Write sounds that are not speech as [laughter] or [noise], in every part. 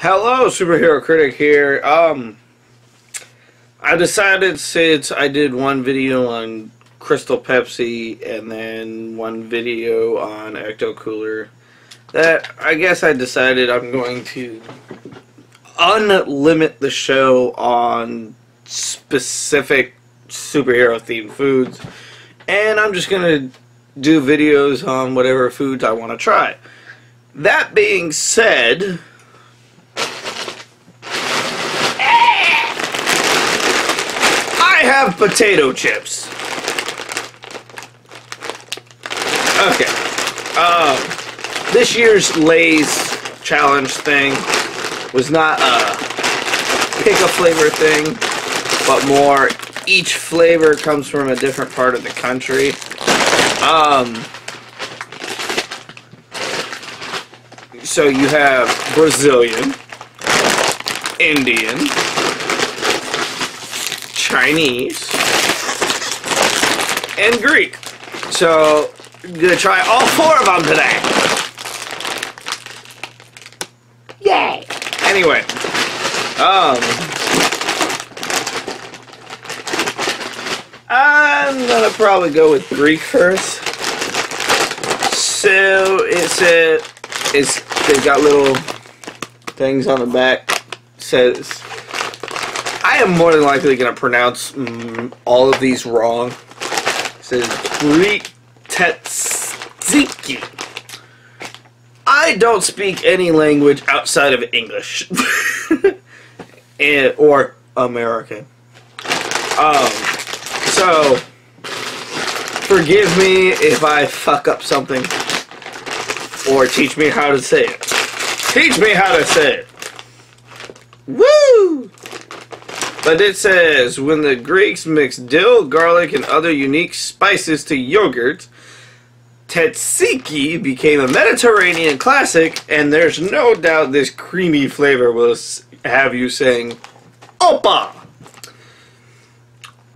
Hello, Superhero Critic here. Um, I decided since I did one video on Crystal Pepsi and then one video on Ecto Cooler that I guess I decided I'm going to unlimit the show on specific superhero themed foods and I'm just going to do videos on whatever foods I want to try. That being said, I have potato chips. Okay. Um, this year's Lay's challenge thing was not a pick a flavor thing, but more each flavor comes from a different part of the country. Um, so you have Brazilian, Indian, Chinese, and Greek. So, I'm gonna try all four of them today. Yay! Anyway, um, I'm gonna probably go with Greek first. So it's a, it's they've got little things on the back. Says am more than likely going to pronounce mm, all of these wrong. It says tzatziki. I don't speak any language outside of English and, [laughs] or American. Um, so forgive me if I fuck up something or teach me how to say it. Teach me how to say it. Woo! But it says when the Greeks mixed dill, garlic, and other unique spices to yogurt, tzatziki became a Mediterranean classic, and there's no doubt this creamy flavor will have you saying, Opa!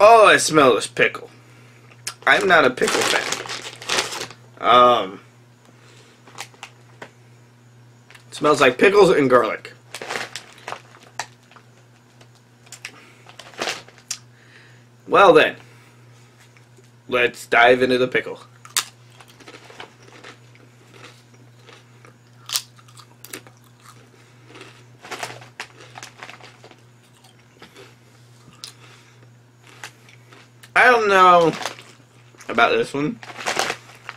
Oh, I smell this pickle. I'm not a pickle fan. Um, smells like pickles and garlic. Well then, let's dive into the pickle. I don't know about this one.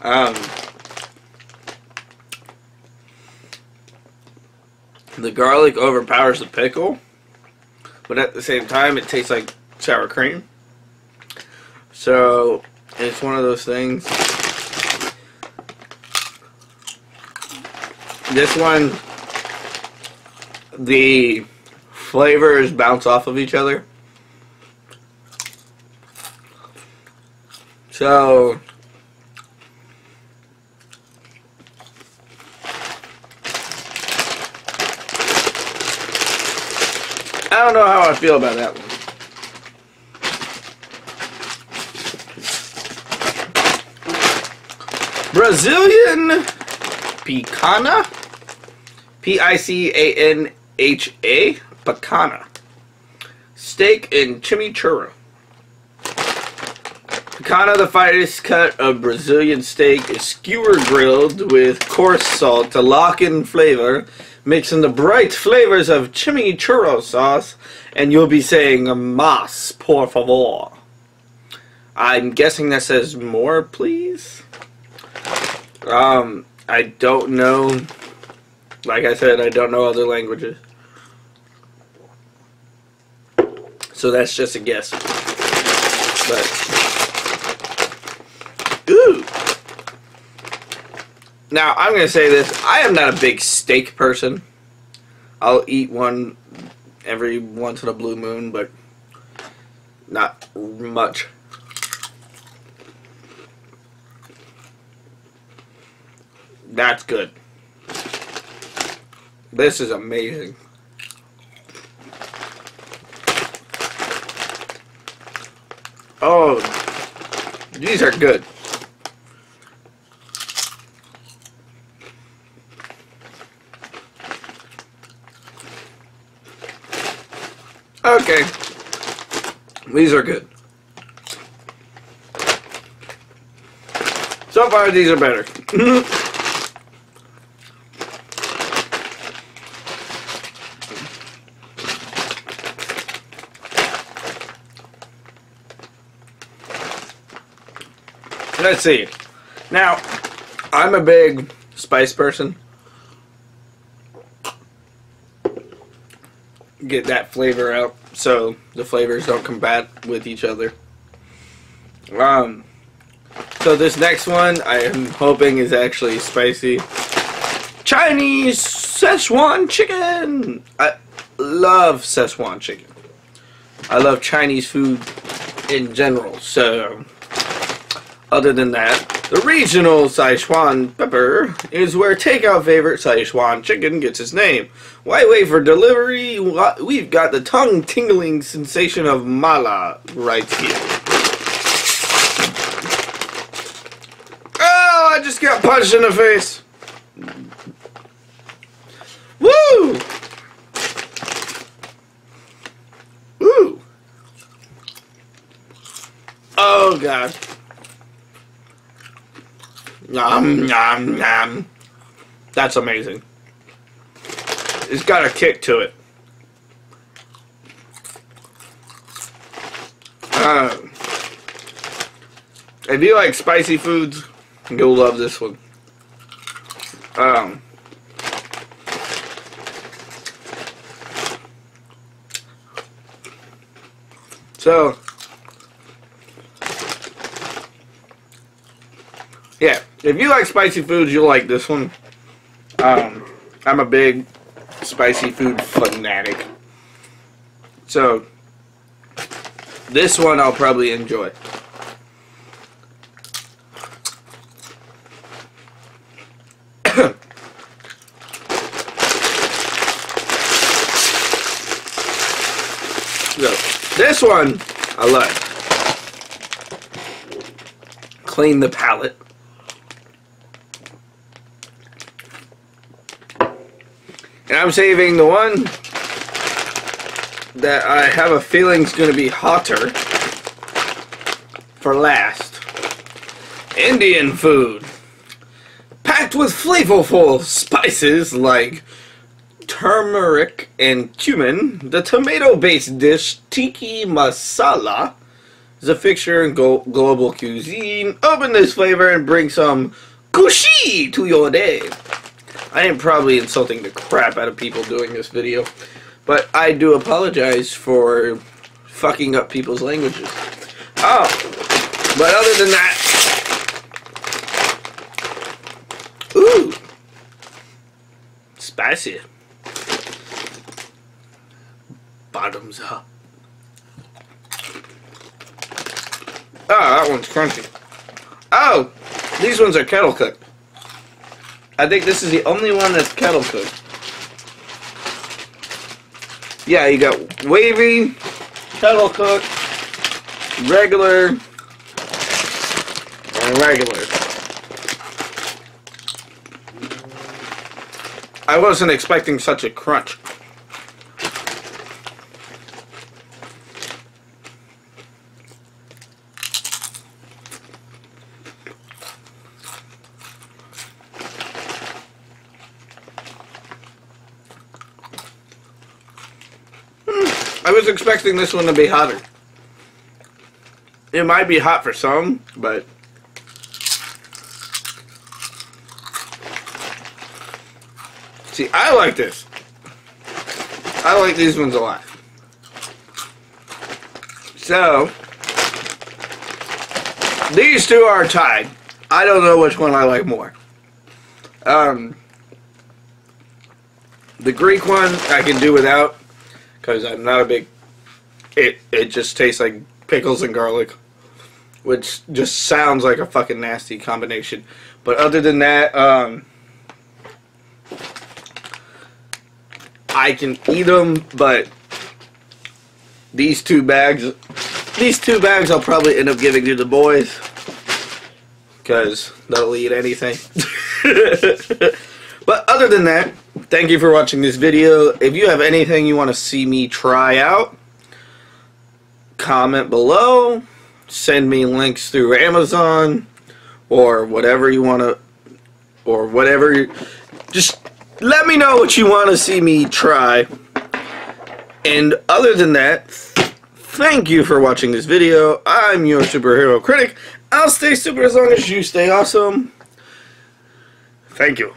Um, the garlic overpowers the pickle, but at the same time, it tastes like sour cream. So it's one of those things. This one, the flavors bounce off of each other. So I don't know how I feel about that one. Brazilian picana, P-I-C-A-N-H-A, picana, steak and chimichurri. Picana, the finest cut of Brazilian steak, is skewer grilled with coarse salt to lock in flavor, mixing the bright flavors of chimichurro sauce, and you'll be saying, mas, por favor. I'm guessing that says more, please? Um, I don't know. Like I said, I don't know other languages. So that's just a guess. But ooh. Now, I'm going to say this. I am not a big steak person. I'll eat one every once in a blue moon, but not much. That's good. This is amazing. Oh, these are good. Okay. These are good. So far, these are better. [laughs] Let's see. Now, I'm a big spice person. Get that flavor out so the flavors don't combat with each other. Um, so this next one I am hoping is actually spicy. Chinese Szechuan chicken. I love Szechuan chicken. I love Chinese food in general. So other than that, the regional Sichuan pepper is where takeout favorite Sichuan chicken gets its name. Why wait for delivery? We've got the tongue-tingling sensation of mala right here. Oh, I just got punched in the face. Woo! Woo! Oh, God. Nom, nom, nom. That's amazing. It's got a kick to it. Uh, if you like spicy foods, you'll love this one. Um, so, yeah, if you like spicy foods, you'll like this one. Um, I'm a big spicy food fanatic. So, this one I'll probably enjoy. [coughs] so, this one I like. Clean the palate. And I'm saving the one that I have a feeling is going to be hotter for last. Indian food. Packed with flavorful spices like turmeric and cumin, the tomato-based dish Tikka Masala is a fixture in global cuisine. Open this flavor and bring some khushi to your day. I am probably insulting the crap out of people doing this video. But I do apologize for fucking up people's languages. Oh, but other than that, ooh, spicy. Bottoms up. Oh, that one's crunchy. Oh, these ones are kettle cooked. I think this is the only one that's kettle cooked. Yeah, you got wavy, kettle cooked, regular, and regular. I wasn't expecting such a crunch. Was expecting this one to be hotter. It might be hot for some, but... See, I like this. I like these ones a lot. So, these two are tied. I don't know which one I like more. Um, the Greek one I can do without because I'm not a big. It it just tastes like pickles and garlic, which just sounds like a fucking nasty combination. But other than that, um, I can eat them. But these two bags, these two bags, I'll probably end up giving to the boys because they'll eat anything. [laughs] but other than that thank you for watching this video. If you have anything you want to see me try out, comment below. Send me links through Amazon or whatever you want to, or whatever. Just let me know what you want to see me try. And other than that, thank you for watching this video. I'm your superhero critic. I'll stay super as long as you stay awesome. Thank you.